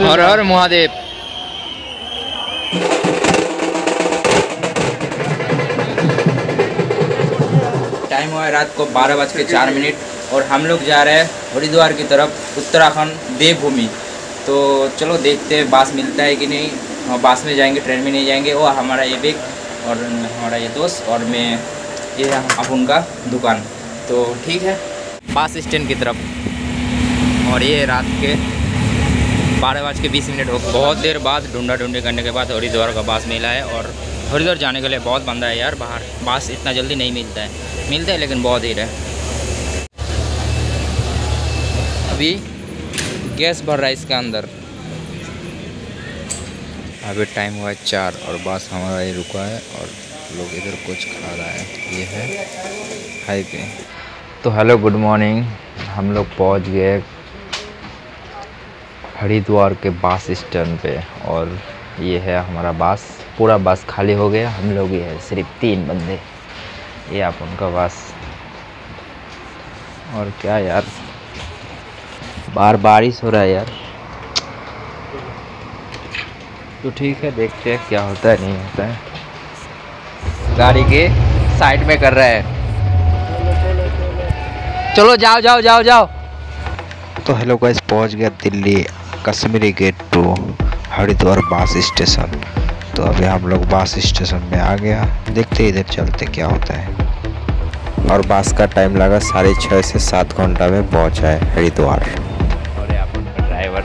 हर हर Mahadev time हुआ है रात को बारह बज के चार मिनट और हम लोग जा रहे हैं हरिद्वार की तरफ़ उत्तराखंड देवभूमि। तो चलो देखते हैं बास मिलता है कि नहीं। हम बास में जाएँगे ट्रेन में नहीं जाएँगे। वो हमारा ये बेग और हमारा ये दोस्त और मैं ये अब उनका दुकान। तो ठीक है। बास स्टैंड की तरफ़। और ये रात के बारह बज के बीस मिनट हो बहुत देर बाद ढूंढा ढूंढी करने के बाद हरिद्वार का बास मिला है और हरिद्वार जाने के लिए बहुत बंदा है यार बाहर। बास इतना जल्दी नहीं मिलता है। मिलता है लेकिन बहुत देर है। अभी गैस भर रहा है इसके अंदर। अभी टाइम हुआ है चार और बस हमारा ये रुका है और लोग इधर कुछ खा रहा है। ये है हाईवे। तो हेलो, गुड मॉर्निंग। हम लोग पहुँच गए हरिद्वार के बस स्टैंड पे और ये है हमारा बस। पूरा बस खाली हो गया। हम लोग ही है सिर्फ़ तीन बंदे। ये आप उनका बस। और क्या यार? बार बारिश हो रहा है यार। तो ठीक है, देखते हैं क्या होता है, नहीं होता है। गाड़ी के साइड में कर रहा है। चलो जाओ जाओ जाओ जाओ। तो हेलो गाइस, पहुँच गया Delhi. Kashmiri Gate to Haridwar bus station तो अभी हम लोग बस स्टेशन में आ गया। देखते इधर चलते क्या होता है। और बस का टाइम लगा साढ़े छः से सात घंटा में पहुँचा है हरिद्वार। ड्राइवर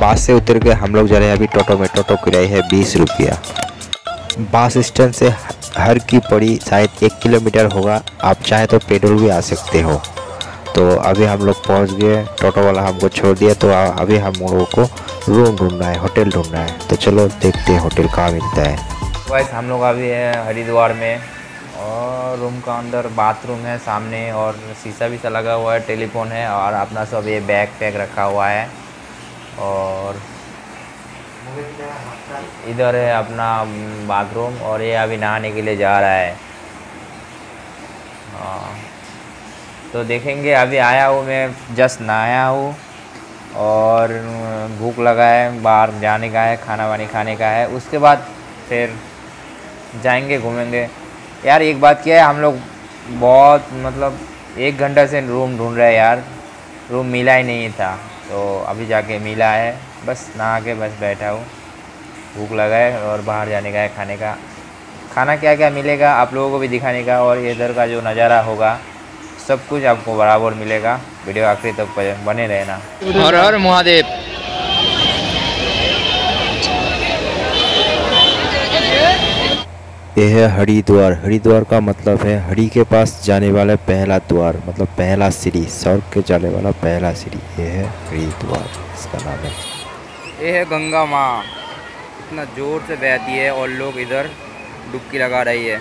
बस से उतर के हम लोग जा रहे हैं अभी टोटो में। टोटो किराया है बीस रुपया। बस स्टैंड से हर की पड़ी शायद एक किलोमीटर होगा। आप चाहे तो पेट्रोल भी आ सकते हो। तो अभी हम लोग पहुँच गए, टोटो वाला हमको छोड़ दिया तो अभी हम लोगों को रूम ढूंढना है होटल ढूंढना है। तो चलो देखते हैं होटल कहाँ मिलता है। वैसे हम लोग अभी हैं हरिद्वार में और रूम का अंदर बाथरूम है, सामने और शीशा भी सा लगा हुआ है, टेलीफोन है और अपना सब ये बैग पैक रखा हुआ है। और इधर है अपना बाथरूम और ये अभी नहाने के लिए जा रहा है। हाँ। तो देखेंगे, अभी आया हूँ मैं, जस्ट नहाया हूँ और भूख लगा है, बाहर जाने का है खाना वानी खाने का है। उसके बाद फिर जाएँगे, घूमेंगे। यार, एक बात क्या है, हम लोग बहुत मतलब एक घंटा से रूम ढूंढ रहे हैं यार। रूम मिला ही नहीं था तो अभी जाके मिला है। बस नहा के बस बैठा हूँ। भूख लगा है और बाहर जाने का है, खाने का। खाना क्या क्या मिलेगा, आप लोगों को भी दिखाने का और इधर का जो नज़ारा होगा। सब कुछ आपको बराबर मिलेगा। वीडियो आखिरी तक तो बने रहना। हर हर महादेव। यह है हरिद्वार हरिद्वार का मतलब है हरि के पास जाने वाला पहला द्वार मतलब पहला सीढ़ी स्वर्ग के जाने वाला पहला सीढ़ी। यह है हरिद्वार इसका नाम है। यह है गंगा माँ। इतना ज़ोर से बहती है और लोग इधर डुबकी लगा रही है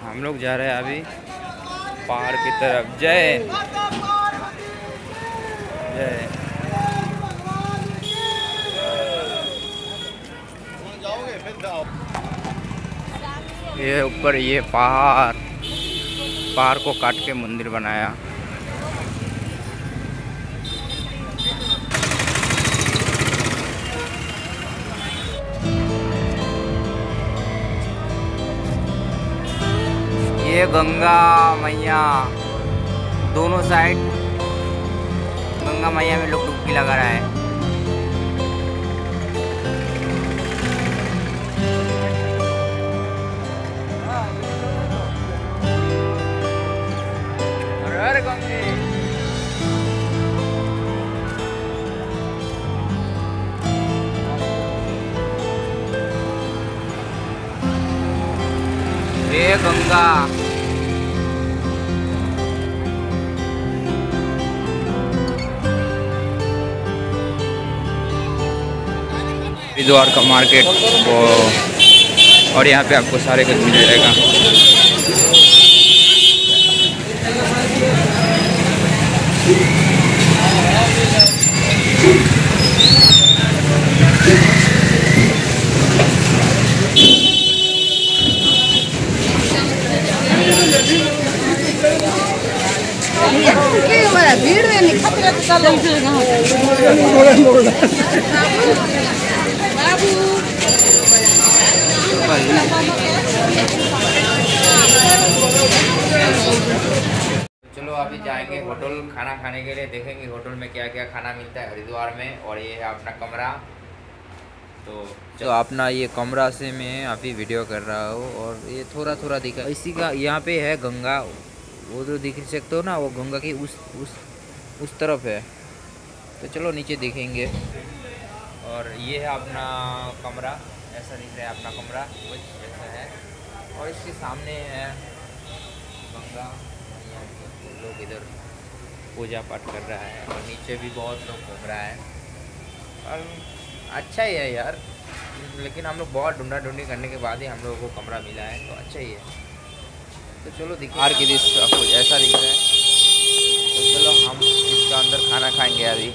हम जा रहे हैं अभी। पहाड़ की तरफ़। जय। जय। ये ऊपर ये पहाड़। पहाड़ को काट के मंदिर बनाया। ये गंगा मैया। दोनों साइड गंगा मैया में लोग डुबकी लगा रहा है। गंगा। हरिद्वार का मार्केट, वो और यहाँ पे आपको सारे कुछ मिल जाएगा। भीड़ में निकल चलो, अभी जाएँगे होटल खाना खाने के लिए। देखेंगे होटल में क्या क्या खाना मिलता है हरिद्वार में और ये है अपना कमरा। तो जो अपना ये कमरा से मैं अभी वीडियो कर रहा हूँ और ये थोड़ा थोड़ा दिखा इसी का यहाँ पे है गंगा। वो जो दिख सकते हो ना, वो गंगा की उस उस उस तरफ़ है। तो चलो, नीचे देखेंगे। और ये है अपना कमरा। ऐसा दिख रहा है अपना कमरा कुछ ऐसा है। और इसके सामने है गंगा। लोग इधर पूजा पाठ कर रहा है और नीचे भी बहुत लोग घूम रहा है। और अच्छा ही है यार। लेकिन हम लोग बहुत ढूंढा ढूंढी करने के बाद ही हम लोगों को कमरा मिला है तो अच्छा ही है। तो चलो आर की दृश्य कुछ ऐसा दिख रहा है? तो चलो हम इसका अंदर खाना खाएँगे अभी।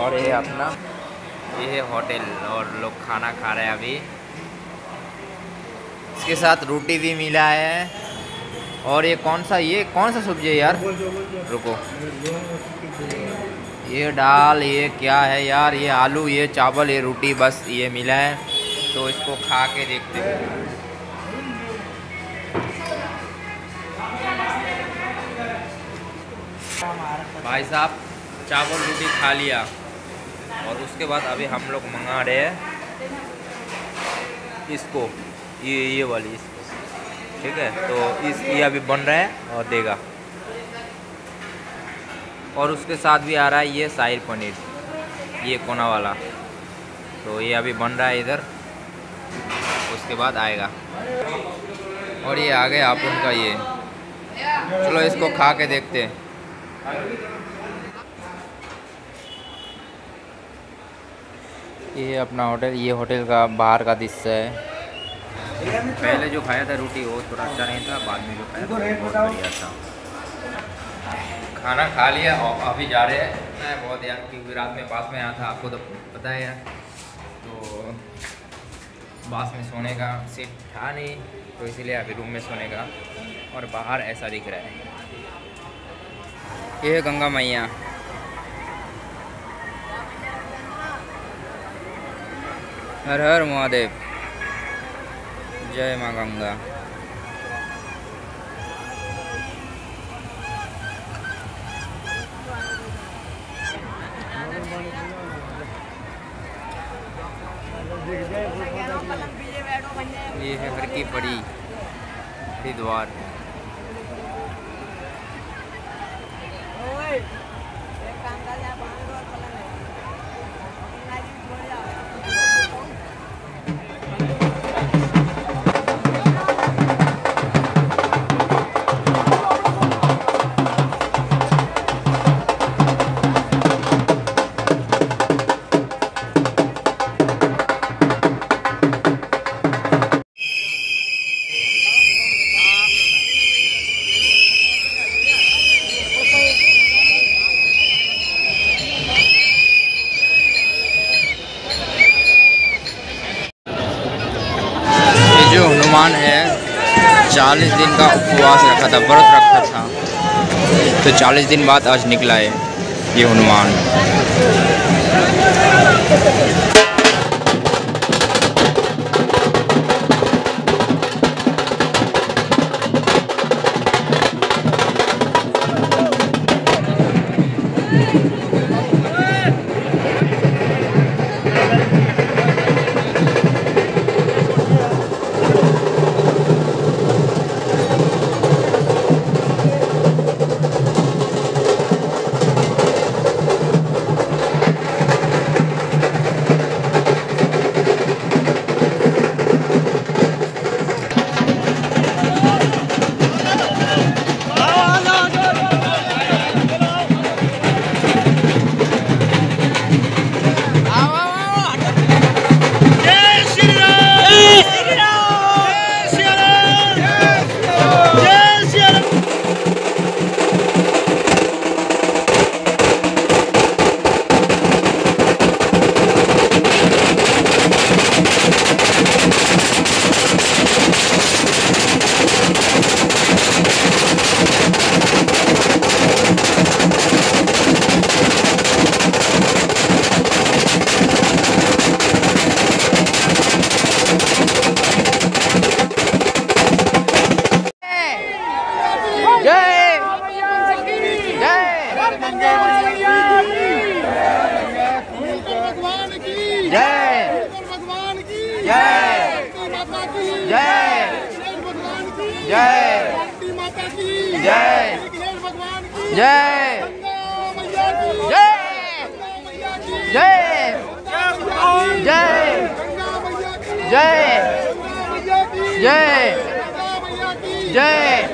और ये अपना ये है होटल और लोग खाना खा रहे हैं अभी। इसके साथ रोटी भी मिला है। और ये कौन सा, ये कौन सा सब्ज़ी है यार? रुको। ये दाल, ये क्या है यार? ये आलू, ये चावल, ये रोटी, बस ये मिला है। तो इसको खा के देखते हैं। भाई साहब, चावल, रोटी खा लिया। और उसके बाद अभी हम लोग मंगा रहे हैं इसको, ये ये वाली इसको। ठीक है? तो इस, ये अभी बन रहा है और देगा। और उसके साथ भी आ रहा है ये शाही पनीर, ये कोना वाला। तो ये अभी बन रहा है इधर। उसके बाद आएगा। और ये आ गया आप उनका ये। चलो इसको खा के देखते हैं। ये अपना होटल, ये होटल का बाहर का दृश्य है। पहले जो खाया था रोटी, वो थोड़ा अच्छा नहीं था, बाद में जो खाया था बहुत बढ़िया था। खाना खा लिया और अभी जा रहे हैं। मैं बहुत यार क्योंकि रात में पास में आया था, आपको तो पता है यार। तो बास में सोने का सीट था नहीं तो इसीलिए अभी रूम में सोने का। और बाहर ऐसा दिख रहा है। ये गंगा मैया। हर हर महादेव। जय माँ गंगा। ये है घर की बड़ी हरिद्वार। चालीस दिन का उपवास रखा था, व्रत रखा था। तो चालीस दिन बाद आज निकला है ये हनुमान। जय जय जय जय जय जय जय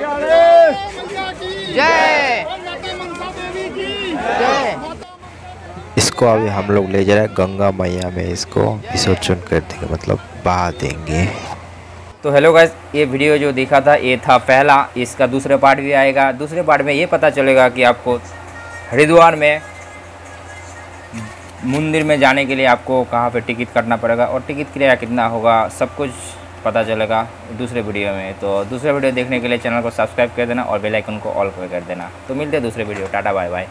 जय इसको अभी हम लोग ले जा रहे हैं गंगा मैया में, इसको विसर्जन कर देंगे मतलब बहा देंगे। तो हेलो गाइस, ये वीडियो जो देखा था, ये था पहला। इसका दूसरा पार्ट भी आएगा। दूसरे पार्ट में ये पता चलेगा कि आपको हरिद्वार में, मंदिर में जाने के लिए आपको कहाँ पे टिकट काटना पड़ेगा और टिकट किराया कितना होगा, सब कुछ पता चलेगा दूसरे वीडियो में। तो दूसरे वीडियो देखने के लिए चैनल को सब्सक्राइब कर देना और बेलाइकन को ऑल कर देना। तो मिलते हैं दूसरे वीडियो टाटा बाय बाय